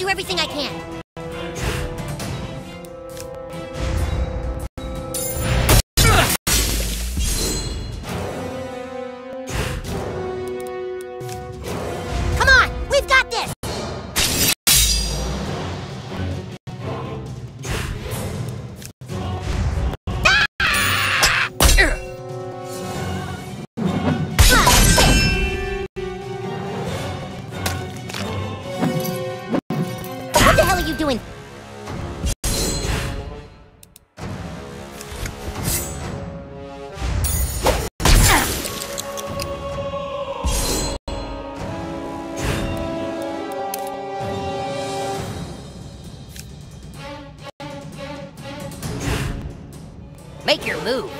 do everything I can. Make your move.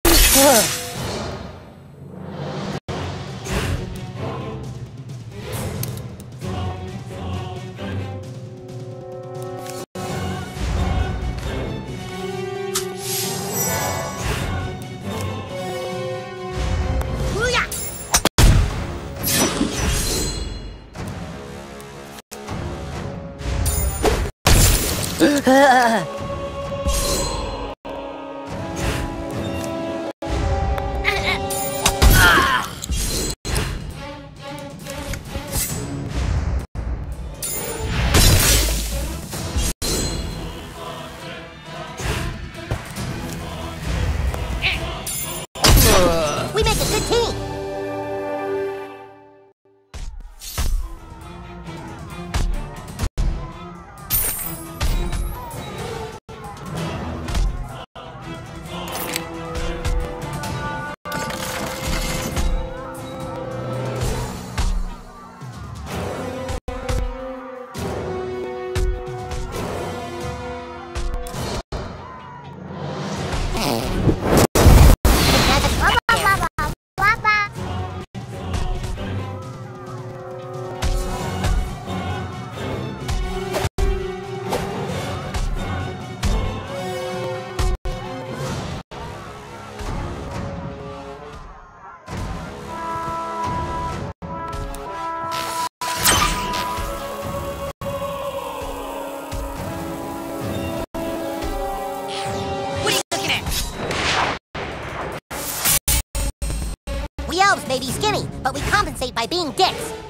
compensate by being dicks.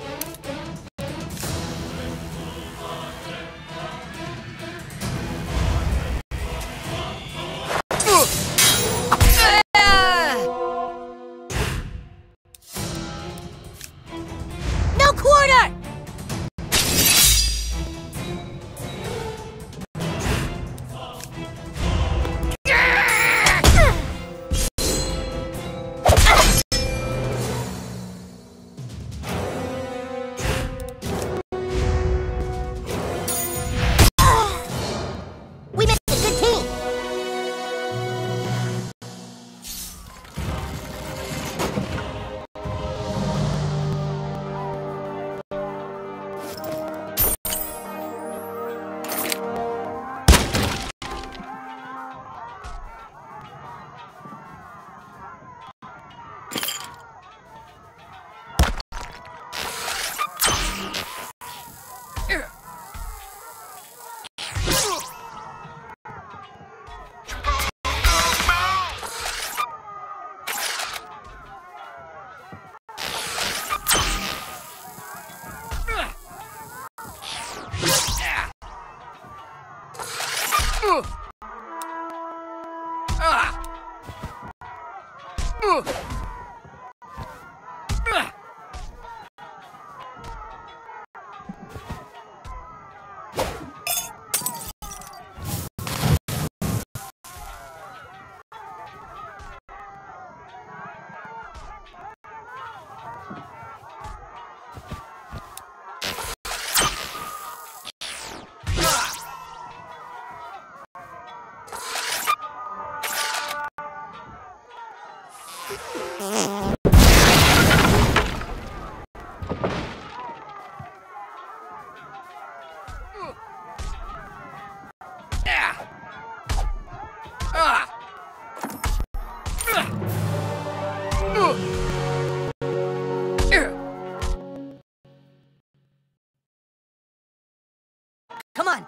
Amigo!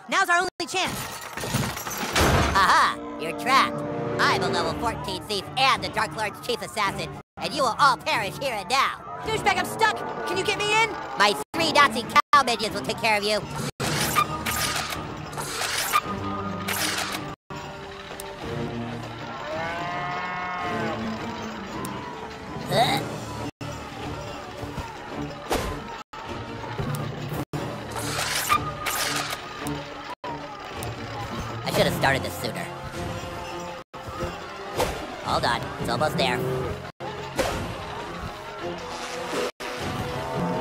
now's our only chance. Aha, you're trapped. I'm a level 14 thief and the Dark Lord's chief assassin, and you will all perish here and now. Douchebag, I'm stuck. Can you get me in? My three Nazi cow minions will take care of you. Should have started this sooner. Hold on, it's almost there.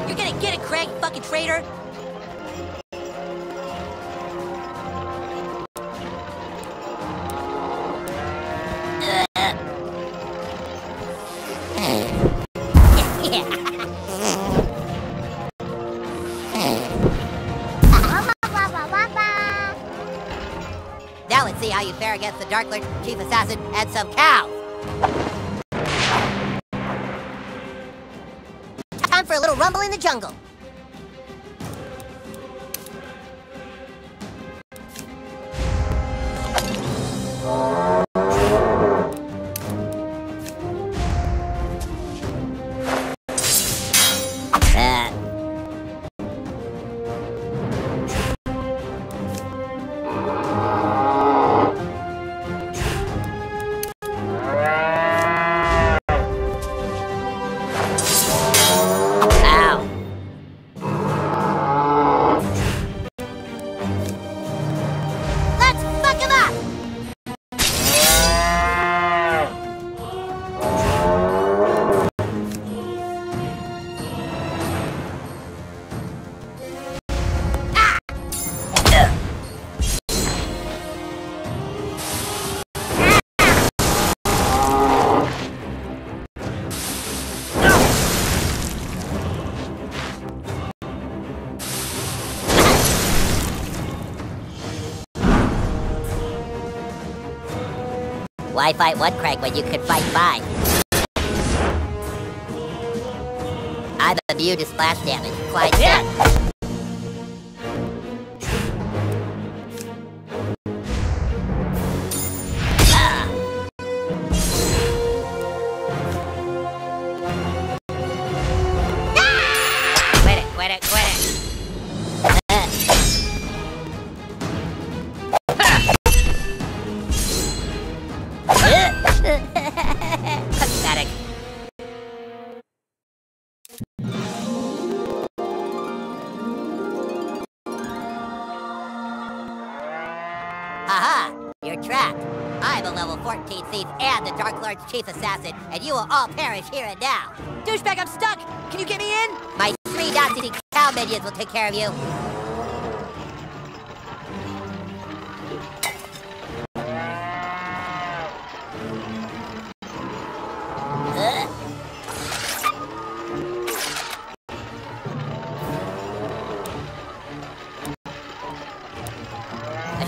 You're gonna get it, Craig, fucking traitor! How you fare against the Dark Lord, Chief Assassin, and some cows. Time for a little rumble in the jungle. Why fight one Craig when you could fight five? I'm immune to splash damage. Clyde said. Aha! You're trapped. I'm a level 14 thief and the Dark Lord's chief assassin, and you will all perish here and now. Douchebag, I'm stuck! Can you get me in? My three Nazi cow minions will take care of you.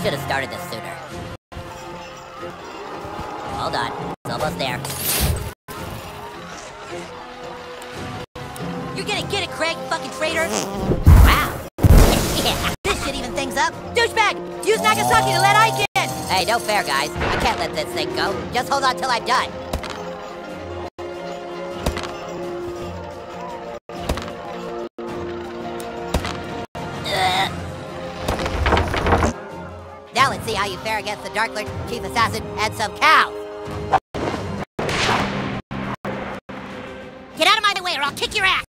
Should have started this sooner. Hold on, it's almost there. You're gonna get it, Craig, fucking traitor! Wow. This shit even things up! Douchebag! Use Nagasaki to let Ike in! Hey, no fair, guys. I can't let this thing go. Just hold on till I'm done. Now let's see how you fare against the Dark Lord, Chief Assassin, and some cows. Get out of my way or I'll kick your ass!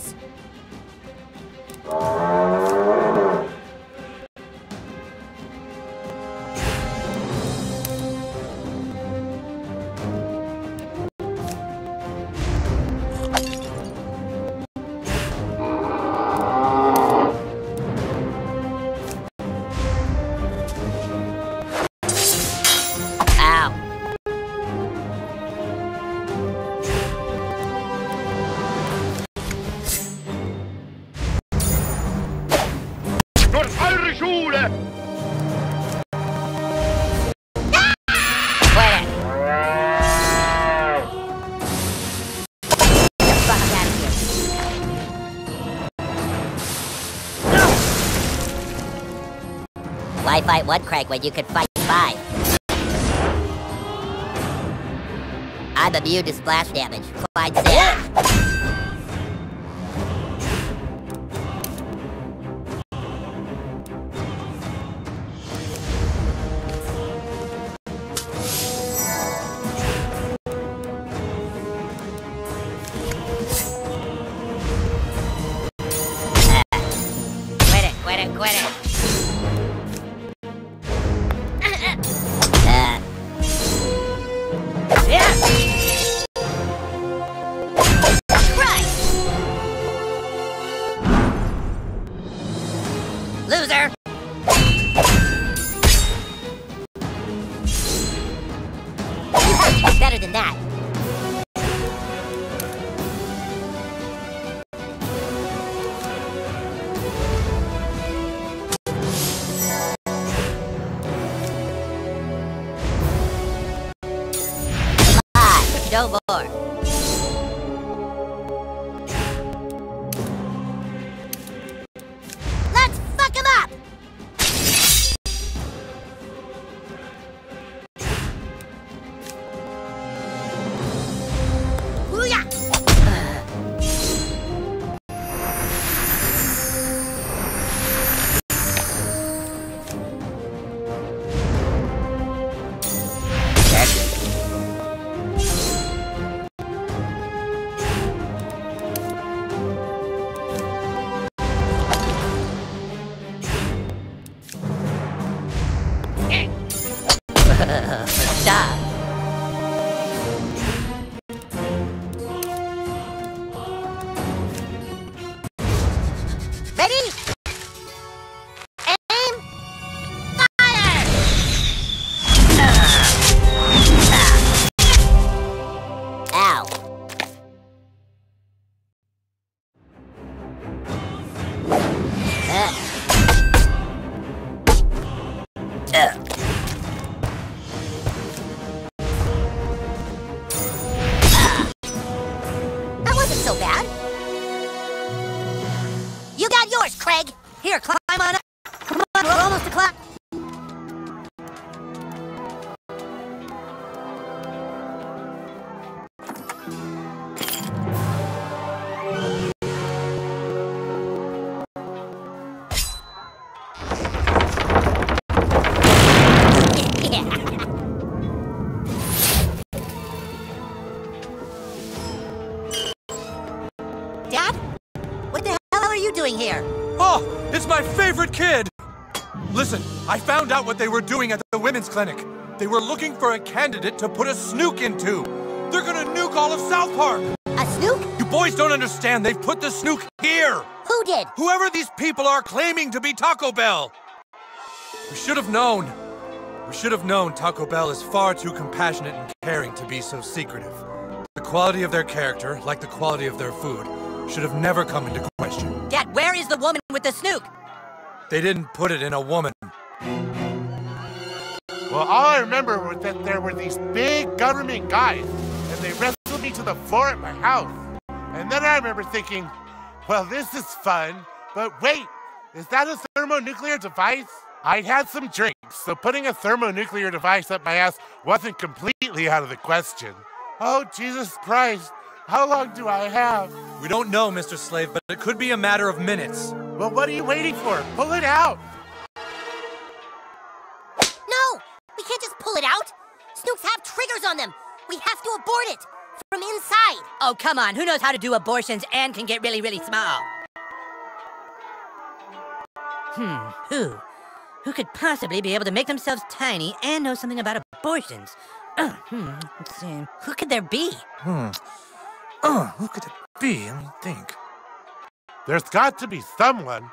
Why fight one Craig when you can fight five? I'm immune to splash damage. Clyde said. Out what they were doing at the women's clinic. They were looking for a candidate to put a snuke into. They're gonna nuke all of South Park. A snuke? You boys don't understand. They've put the snuke here. Who did? Whoever these people are claiming to be Taco Bell. We should have known. We should have known Taco Bell is far too compassionate and caring to be so secretive. The quality of their character, like the quality of their food, should have never come into question. Dad, where is the woman with the snuke? They didn't put it in a woman. Well, all I remember was that there were these big government guys, and they wrestled me to the floor at my house. And then I remember thinking, well, this is fun, but wait, is that a thermonuclear device? I'd had some drinks, so putting a thermonuclear device up my ass wasn't completely out of the question. Oh, Jesus Christ, how long do I have? We don't know, Mr. Slave, but it could be a matter of minutes. Well, what are you waiting for? Pull it out! Snukes have triggers on them! We have to abort it! From inside! Oh, come on. Who knows how to do abortions and can get really, really small? Hmm, who? Who could possibly be able to make themselves tiny and know something about abortions? Uh, hmm, let's see. Who could there be? Hmm. Oh, who could it be? Let me think. There's got to be someone.